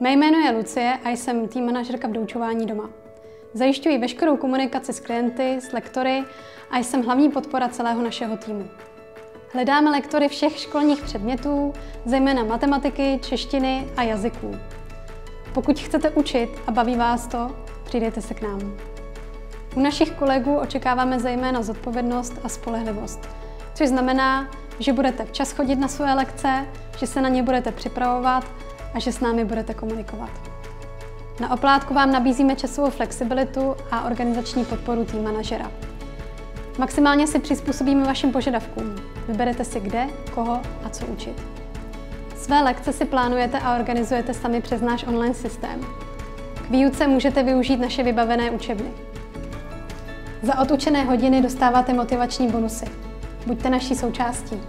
Mé jméno je Lucie a jsem tým manažerka v doučování doma. Zajišťuji veškerou komunikaci s klienty, s lektory a jsem hlavní podpora celého našeho týmu. Hledáme lektory všech školních předmětů, zejména matematiky, češtiny a jazyků. Pokud chcete učit a baví vás to, přidejte se k nám. U našich kolegů očekáváme zejména zodpovědnost a spolehlivost, což znamená, že budete včas chodit na své lekce, že se na ně budete připravovat a že s námi budete komunikovat. Na oplátku vám nabízíme časovou flexibilitu a organizační podporu tým manažera. Maximálně si přizpůsobíme vašim požadavkům. Vyberete si kde, koho a co učit. Své lekce si plánujete a organizujete sami přes náš online systém. K výuce můžete využít naše vybavené učebny. Za odučené hodiny dostáváte motivační bonusy. Buďte naší součástí.